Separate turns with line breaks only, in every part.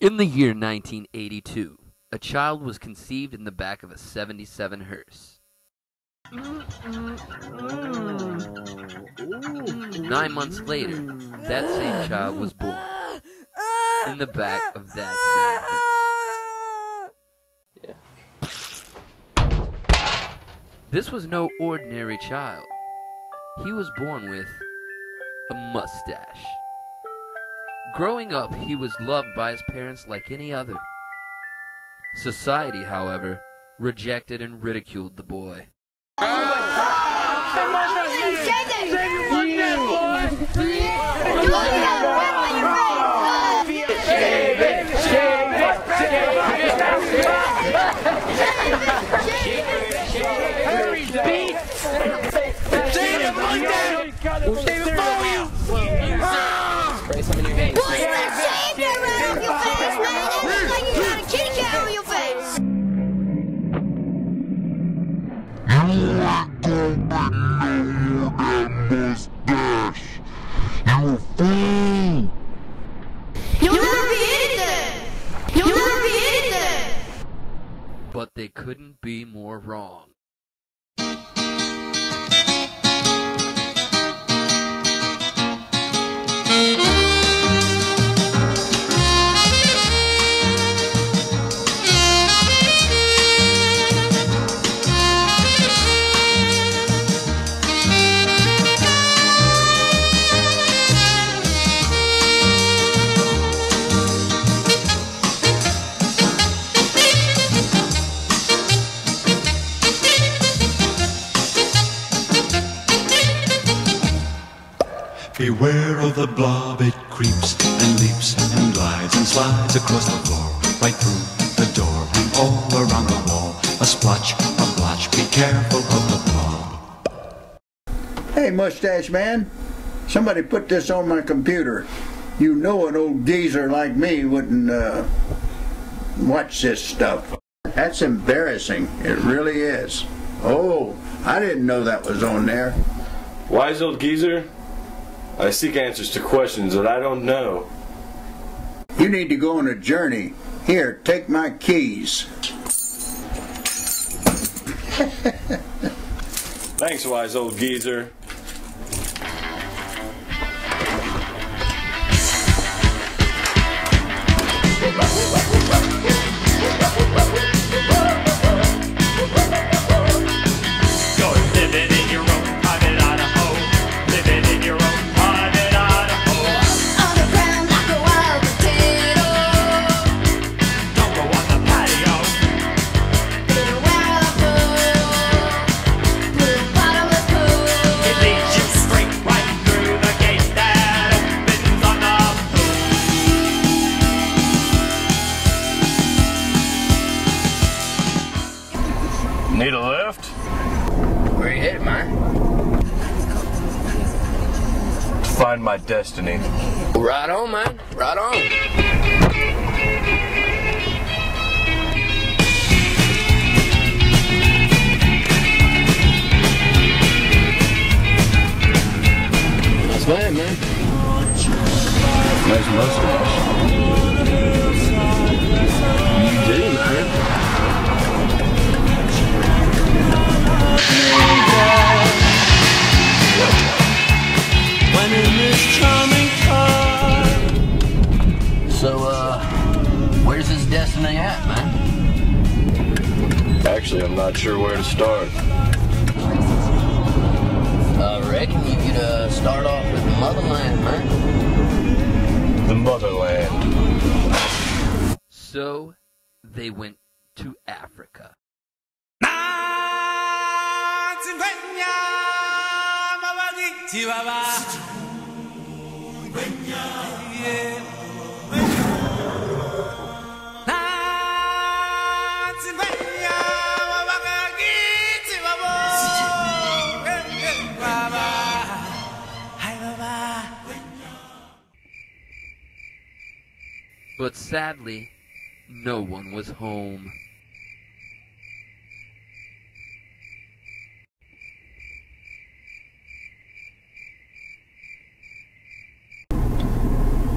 In the year 1982, a child was conceived in the back of a 77 hearse. Nine months later, that same child was born in the back of that same hearse. This was no ordinary child. He was born with a mustache. Growing up, he was loved by his parents like any other. Society, however, rejected and ridiculed the boy.
Spray
But they couldn't be more wrong.
Beware of the blob, it creeps and leaps and glides and slides across the floor, right through the door and all around the wall. A splotch, a blotch, be careful of the blob.
Hey, mustache man, somebody put this on my computer. You know an old geezer like me wouldn't uh, watch this stuff. That's embarrassing. It really is. Oh, I didn't know that was on there.
Wise old geezer? I seek answers to questions that I don't know.
You need to go on a journey. Here, take my keys.
Thanks, wise old geezer. Need a lift?
Where you headed, man?
Find my destiny.
Right on, man. Right on. Nice man, man.
Nice mustache.
So, uh, where's his destiny at, man?
Actually, I'm not sure where to start.
I reckon you could uh, start off with the motherland, man.
The motherland.
So they went to Africa. But sadly, no one was home.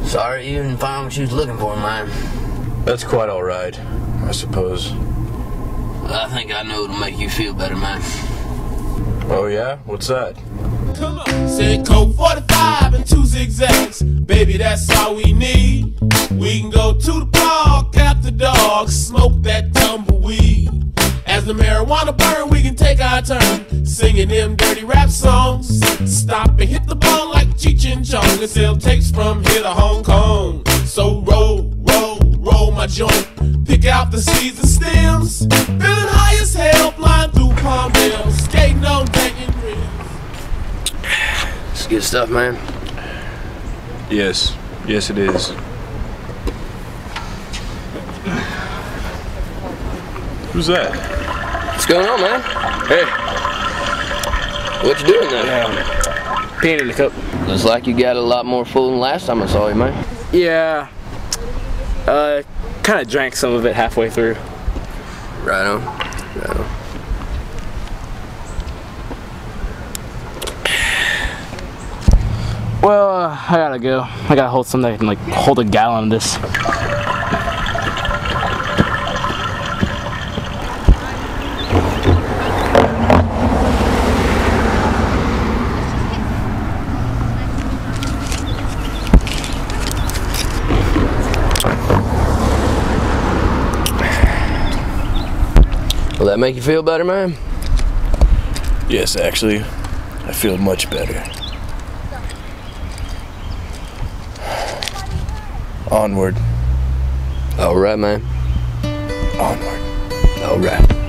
Sorry you didn't find what you was looking for, man.
That's quite alright, I suppose.
I think I know it'll make you feel better, man.
Oh, yeah? What's that?
Said Colt 45 and two zigzags. Baby, that's all we need. We can go to the park after dark, smoke that tumbleweed. As the marijuana burn, we can take our turn singing them dirty rap songs. Stop and hit the ball like Cheech and Chong and sell tapes from here to Hong Kong. So roll, roll, roll my joint. Pick out the seeds and stems. Feeling high as hell, flying through Palmdale, skating
good stuff, man.
Yes. Yes, it is. Who's that?
What's going on, man?
Hey,
What you doing there?
peeing in the cup.
Looks like you got a lot more full than last time I saw you, man.
Yeah. Uh, kind of drank some of it halfway through.
Right on.
Well, uh, I gotta go. I gotta hold something that can like hold a gallon of this.
Will that make you feel better, man?
Yes, actually. I feel much better. Onward.
All right, man.
Onward.
All right.